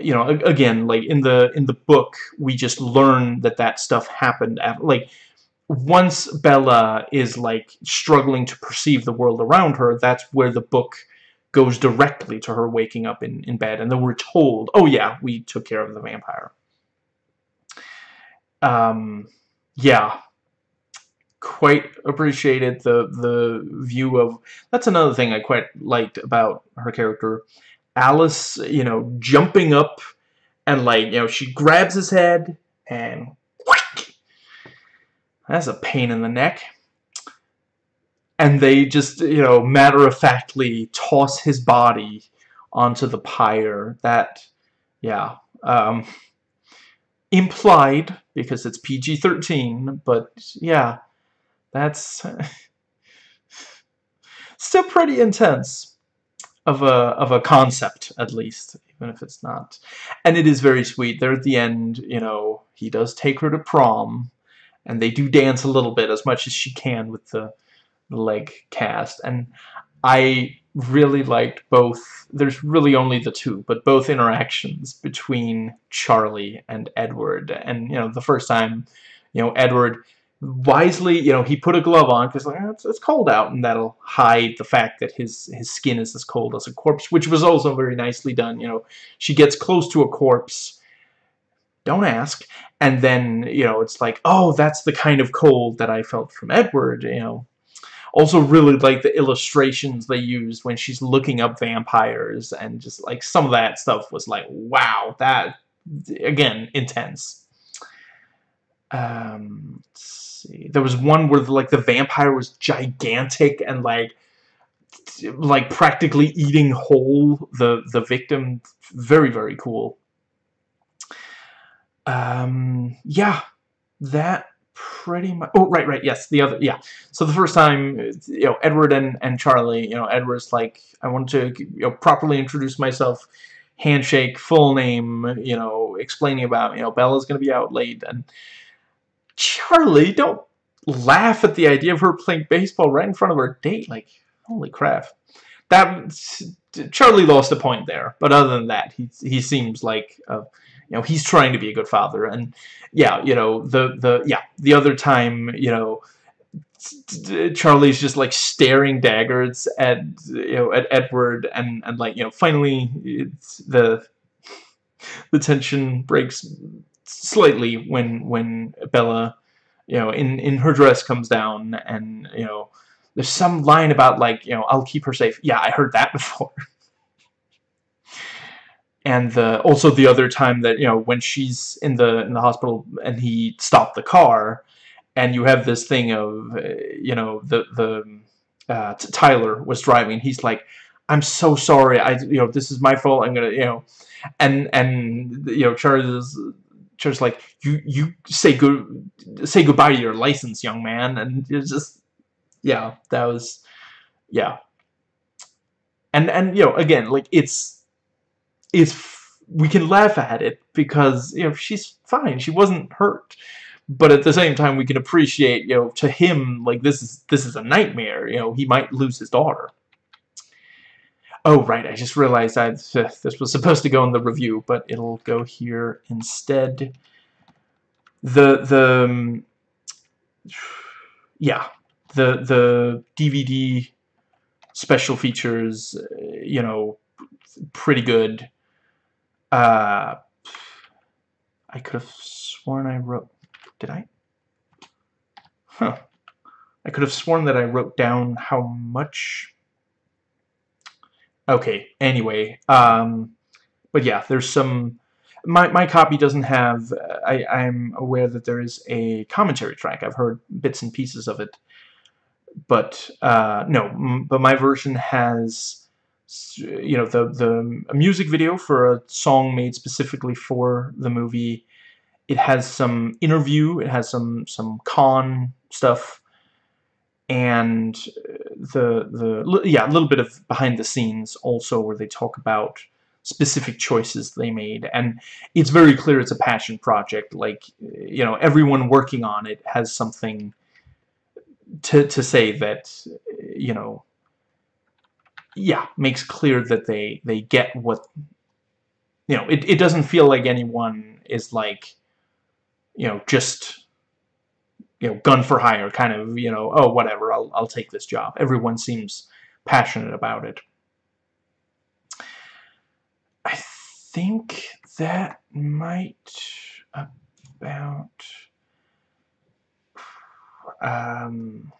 You know again like in the in the book we just learn that that stuff happened after, like once Bella is like struggling to perceive the world around her, that's where the book goes directly to her waking up in, in bed. And then we're told, oh yeah, we took care of the vampire. Um, yeah. Quite appreciated the the view of... That's another thing I quite liked about her character. Alice, you know, jumping up and like, you know, she grabs his head and that's a pain in the neck. And they just, you know, matter-of-factly toss his body onto the pyre. That, yeah, um, implied, because it's PG-13, but, yeah, that's still pretty intense of a, of a concept, at least, even if it's not. And it is very sweet. There at the end, you know, he does take her to prom, and they do dance a little bit as much as she can with the, the leg cast and I really liked both, there's really only the two, but both interactions between Charlie and Edward. And, you know, the first time, you know, Edward wisely, you know, he put a glove on because like, it's, it's, cold out, and that'll hide the fact that his his skin is as cold as a corpse, which was also very nicely done. You know, she gets close to a corpse, don't ask, and then you know it's like, oh, that's the kind of cold that I felt from Edward. You know, also really like the illustrations they used when she's looking up vampires, and just like some of that stuff was like, wow, that again intense. Um, see. There was one where like the vampire was gigantic and like like practically eating whole the the victim. Very very cool. Um, yeah, that pretty much. Oh, right, right, yes, the other, yeah. So the first time, you know, Edward and and Charlie, you know, Edward's like, I want to, you know, properly introduce myself, handshake, full name, you know, explaining about, you know, Bella's gonna be out late, and Charlie, don't laugh at the idea of her playing baseball right in front of her date. Like, holy crap. That Charlie lost a point there, but other than that, he he seems like uh, you know he's trying to be a good father, and yeah, you know the the yeah the other time you know Charlie's just like staring daggers at you know at Edward, and and like you know finally it's the the tension breaks slightly when when Bella, you know, in in her dress comes down, and you know, there's some line about like, you know, I'll keep her safe. Yeah, I heard that before. And the also the other time that you know when she's in the in the hospital and he stopped the car, and you have this thing of uh, you know the the uh, Tyler was driving. He's like, I'm so sorry. I you know this is my fault. I'm gonna you know, and and you know Charles just like you you say good say goodbye to your license, young man, and it's just yeah, that was yeah. And and you know again like it's it's we can laugh at it because you know she's fine, she wasn't hurt. But at the same time, we can appreciate, you know, to him, like this is this is a nightmare. You know, he might lose his daughter. Oh, right, I just realized I, this was supposed to go in the review, but it'll go here instead. The, the, um, yeah, the, the DVD special features, you know, pretty good. Uh, I could have sworn I wrote, did I? Huh. I could have sworn that I wrote down how much Okay, anyway, um, but yeah, there's some, my, my copy doesn't have, I, I'm aware that there is a commentary track, I've heard bits and pieces of it, but, uh, no, but my version has, you know, the, the music video for a song made specifically for the movie, it has some interview, it has some, some con stuff, and uh, the the yeah a little bit of behind the scenes also where they talk about specific choices they made and it's very clear it's a passion project like you know everyone working on it has something to to say that you know yeah makes clear that they they get what you know it, it doesn't feel like anyone is like you know just you know, gun for hire, kind of, you know, oh, whatever, I'll, I'll take this job. Everyone seems passionate about it. I think that might about um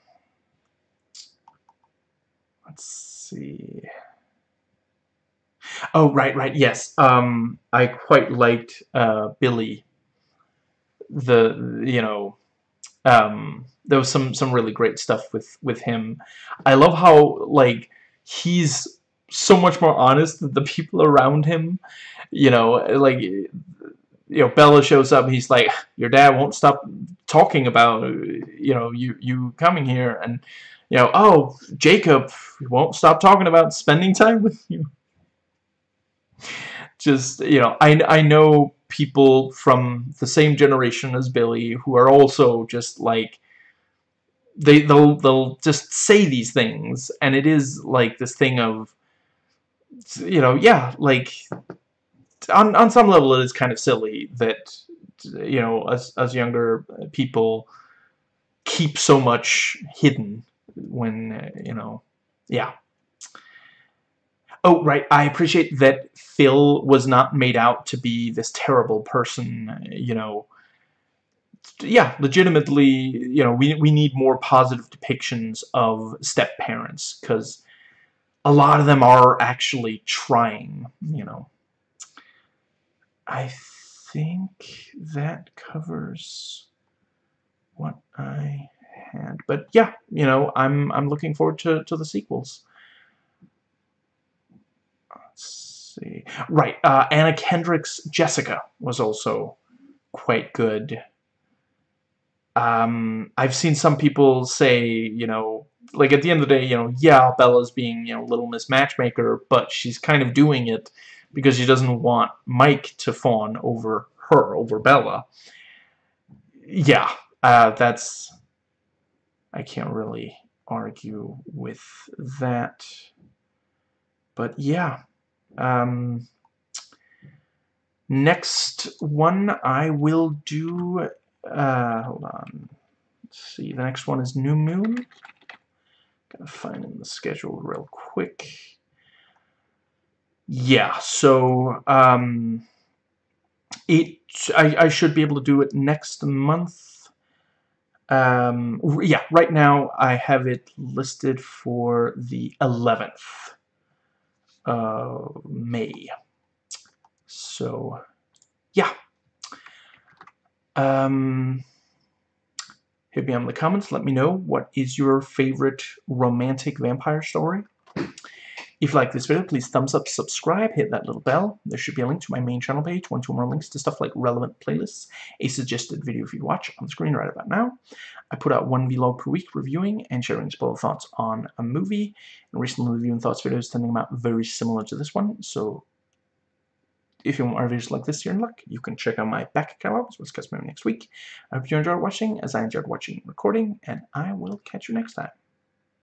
let's see oh right right yes um I quite liked uh Billy the you know um, there was some some really great stuff with with him. I love how like he's so much more honest than the people around him. You know, like you know, Bella shows up. He's like, "Your dad won't stop talking about you know you you coming here," and you know, "Oh, Jacob won't stop talking about spending time with you." Just you know, I I know people from the same generation as Billy who are also just like they they'll they'll just say these things and it is like this thing of you know yeah like on on some level it is kind of silly that you know as as younger people keep so much hidden when uh, you know yeah oh right I appreciate that Phil was not made out to be this terrible person you know yeah, legitimately, you know, we, we need more positive depictions of step-parents, because a lot of them are actually trying, you know. I think that covers what I had. But yeah, you know, I'm I'm looking forward to, to the sequels. Let's see. Right, uh, Anna Kendrick's Jessica was also quite good um, I've seen some people say, you know, like at the end of the day, you know, yeah, Bella's being, you know, Little Miss Matchmaker, but she's kind of doing it because she doesn't want Mike to fawn over her, over Bella. Yeah, uh, that's... I can't really argue with that. But yeah. Um, next one I will do uh, hold on. Let's see. The next one is New Moon. Gotta find in the schedule real quick. Yeah, so um, it I, I should be able to do it next month. Um, yeah, right now I have it listed for the 11th of May. So, yeah. Um, hit me in the comments. Let me know what is your favorite romantic vampire story. If you like this video, please thumbs up, subscribe, hit that little bell. There should be a link to my main channel page, one, two more links to stuff like relevant playlists, a suggested video for you watch on the screen right about now. I put out one vlog per week reviewing and sharing spoiler thoughts on a movie. And recently reviewing thoughts videos tending come out very similar to this one, so if you want more videos like this, you're in luck. You can check out my back catalog, which catch me next week. I hope you enjoyed watching, as I enjoyed watching recording, and I will catch you next time.